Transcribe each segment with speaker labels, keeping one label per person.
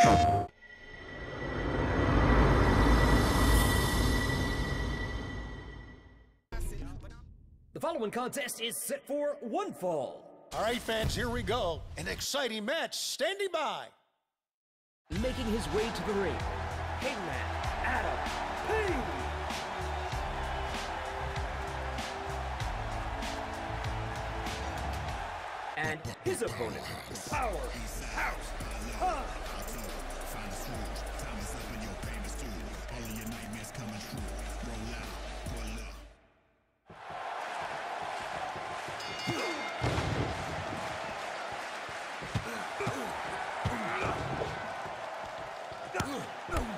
Speaker 1: The following contest is set for one fall.
Speaker 2: All right, fans, here we go. An exciting match standing by.
Speaker 1: Making his way to the ring, Hangman Adam Page. And his opponent, Powerhouse
Speaker 3: Ugh.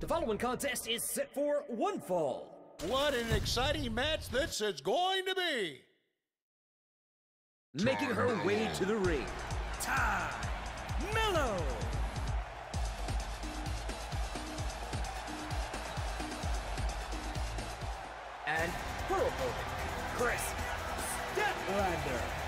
Speaker 1: The following contest is set for one fall.
Speaker 2: What an exciting match this is going to be.
Speaker 1: Making her way to the ring, Tay Melo. And her opponent, Kris Statlander.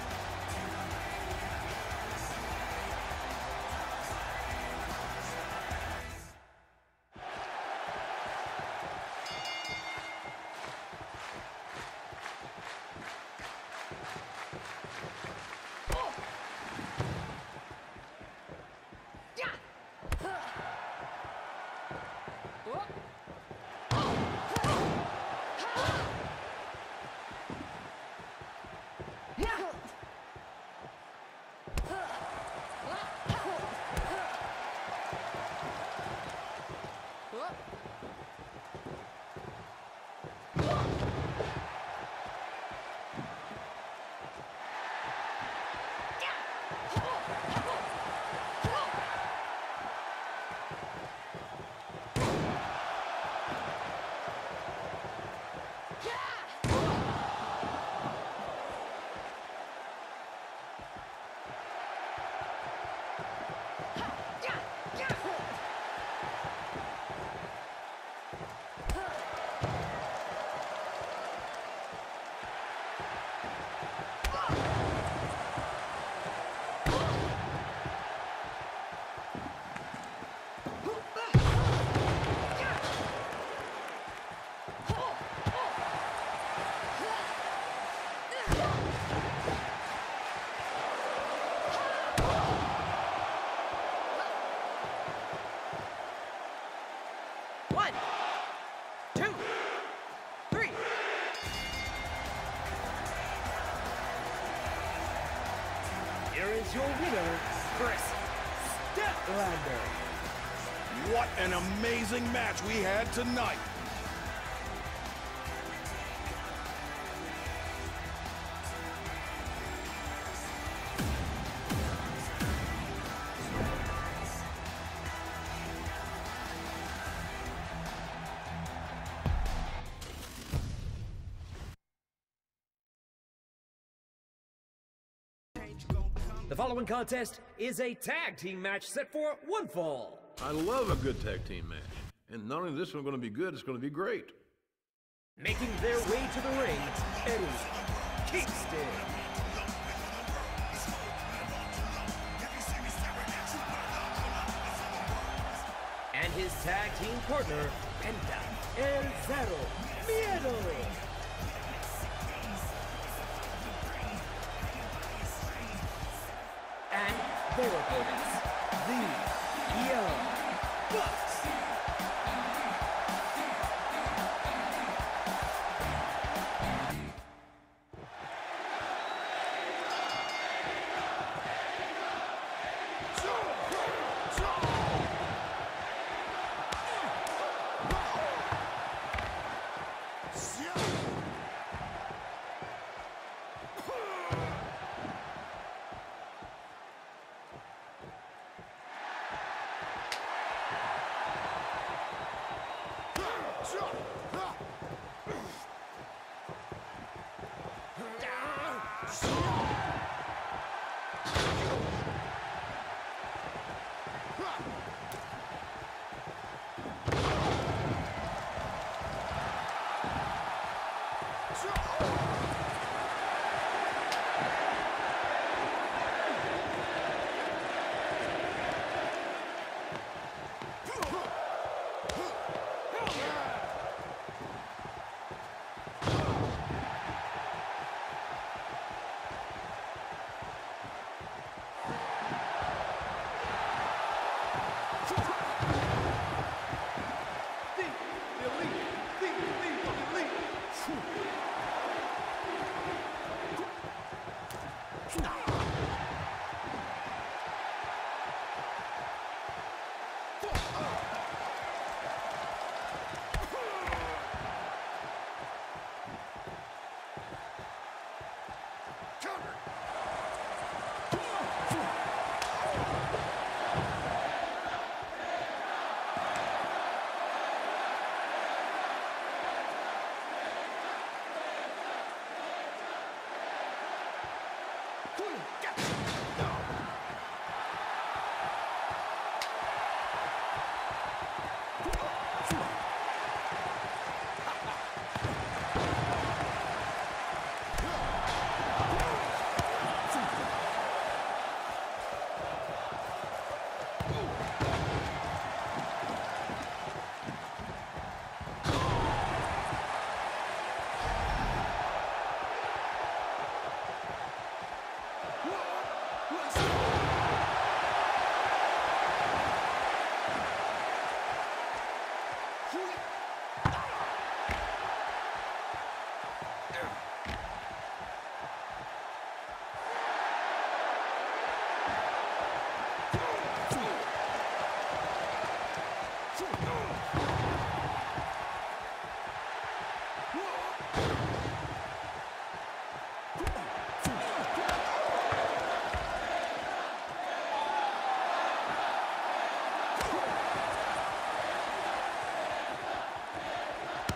Speaker 1: Your winner, Kris Statlander.
Speaker 4: What an amazing match we had tonight.
Speaker 1: The following contest is a tag team match set for one fall.
Speaker 5: I love a good tag team match. And not only this one going to be good, it's going to be great.
Speaker 1: Making their way to the ring, Eddie Kingston. And his tag team partner, Penta El Zero Miedo. And their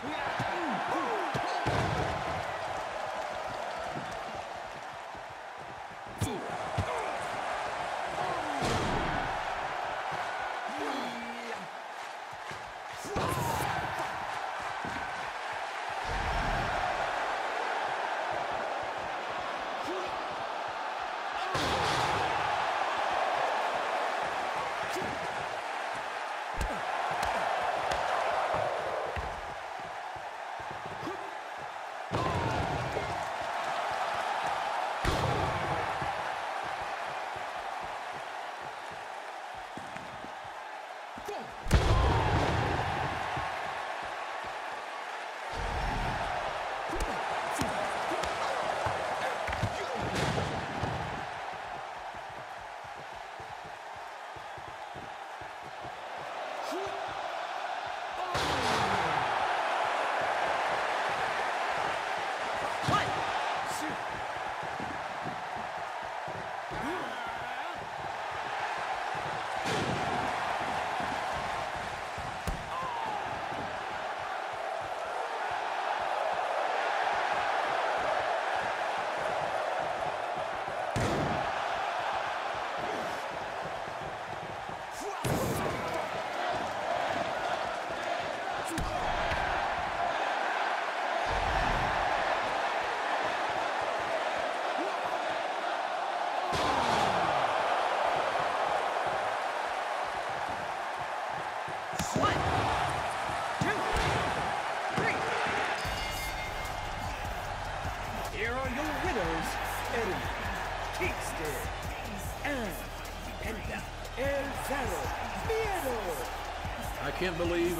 Speaker 1: Yeah.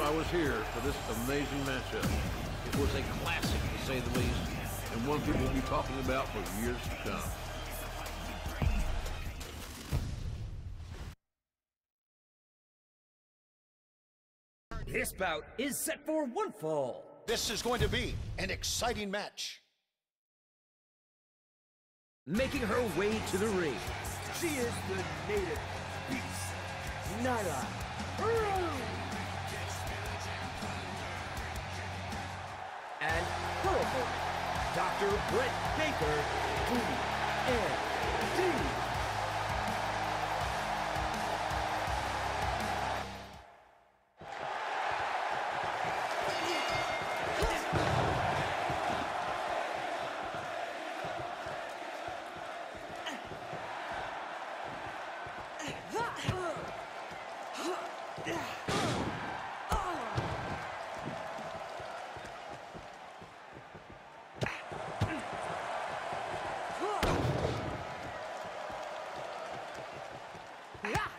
Speaker 5: I was here for this amazing matchup. It was a classic, to say the least, and one people will be talking about for years to come.
Speaker 1: This bout is set for one fall.
Speaker 2: This is going to be an exciting match.
Speaker 1: Making her way to the ring, she is the native beast, Nyla Rose. And Dr. Britt Baker, Yeah.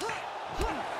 Speaker 1: D-M-D.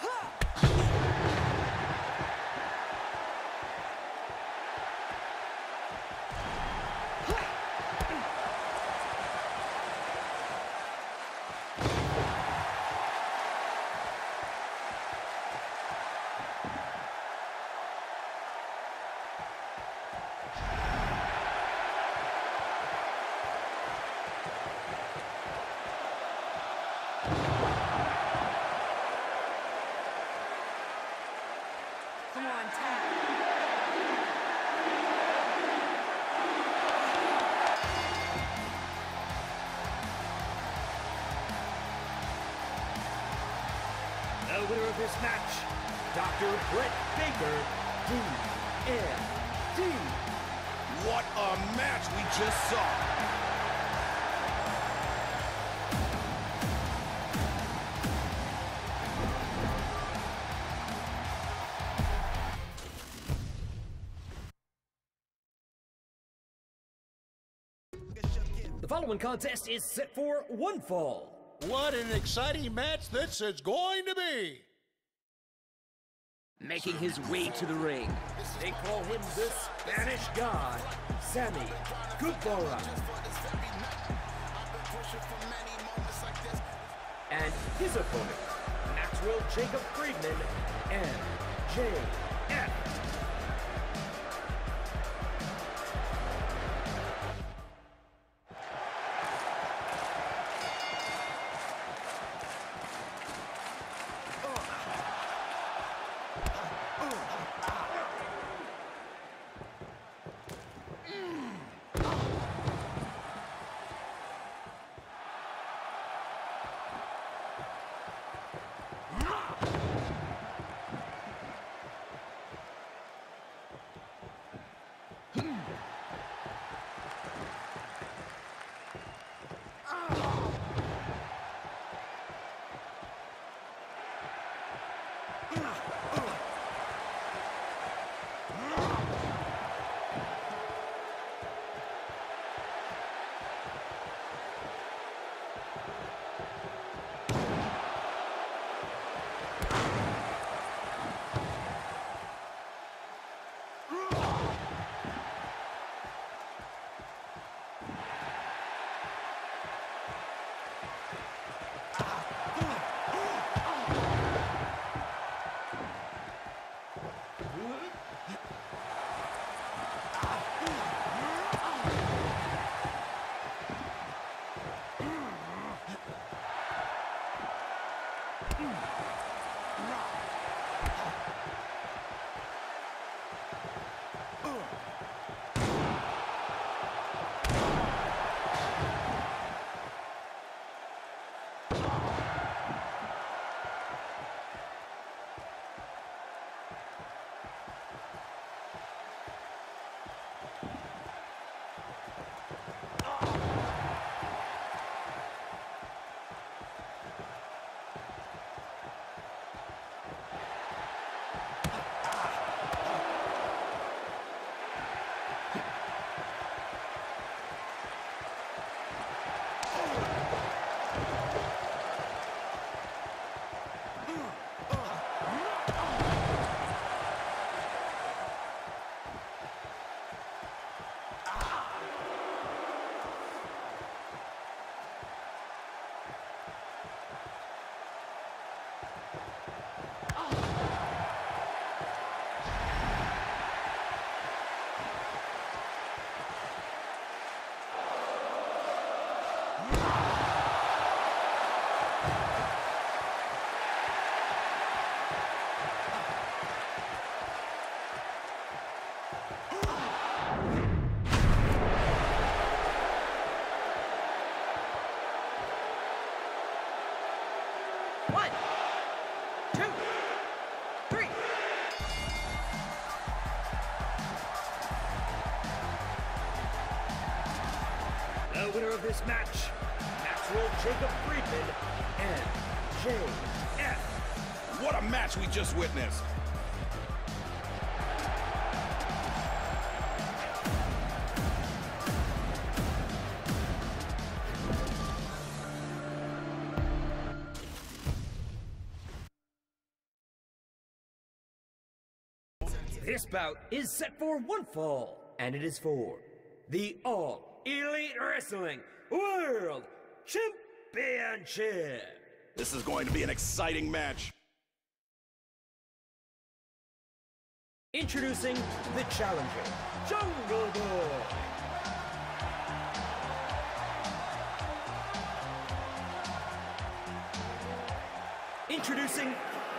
Speaker 1: Come this match, Dr. Britt Baker, D-M-D.
Speaker 4: What a match we just saw.
Speaker 1: The following contest is set for one fall.
Speaker 2: What an exciting match this is going to be.
Speaker 1: Making his way to the ring, they call him the Spanish God, Sammy Guevara. And his opponent, Maxwell Jacob Friedman, MJF. Of this match, Maxwell Jacob Friedman, MJF.
Speaker 4: What a match we just witnessed.
Speaker 1: This bout is set for one fall, and it is for the All Elite Wrestling World Championship.
Speaker 4: This is going to be an exciting match.
Speaker 1: Introducing the challenger, Jungle Boy. Introducing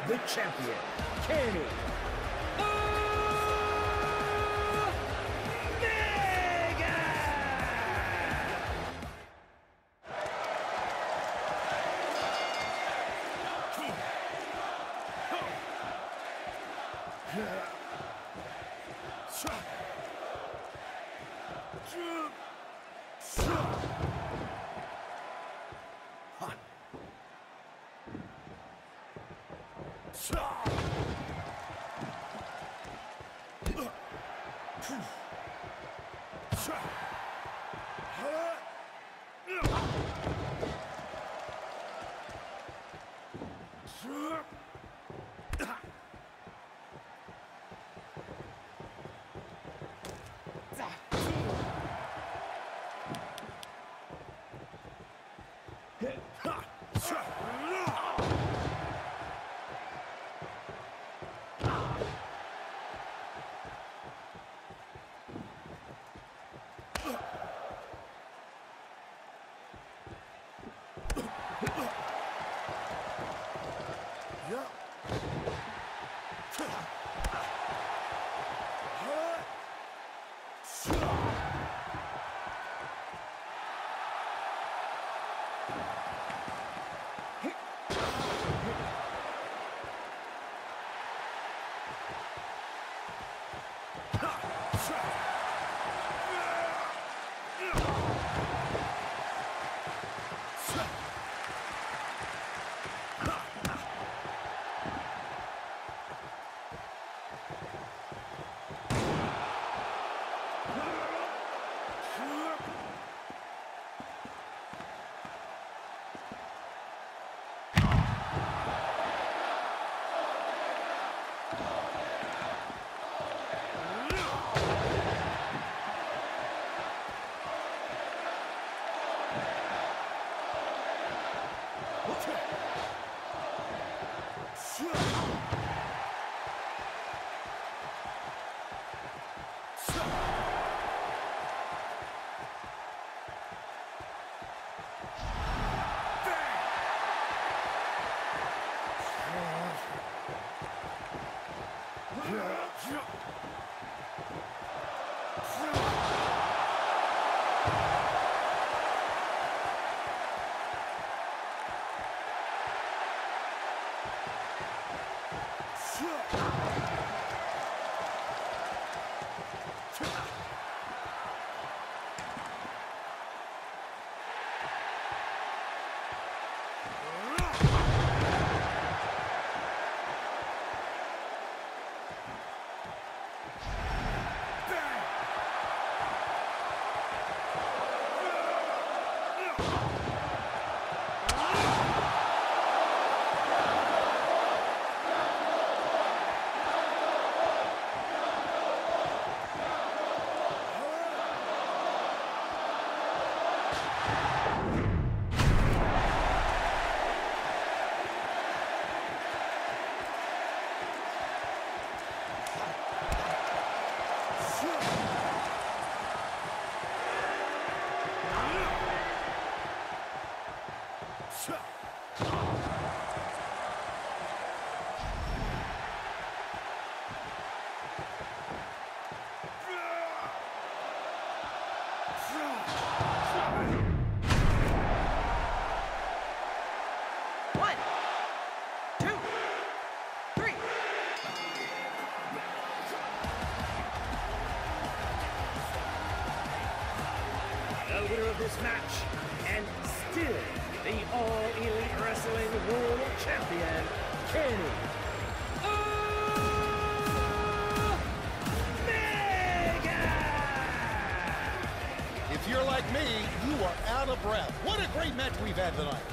Speaker 1: the champion, Kenny
Speaker 2: breath. What a great match we've had tonight.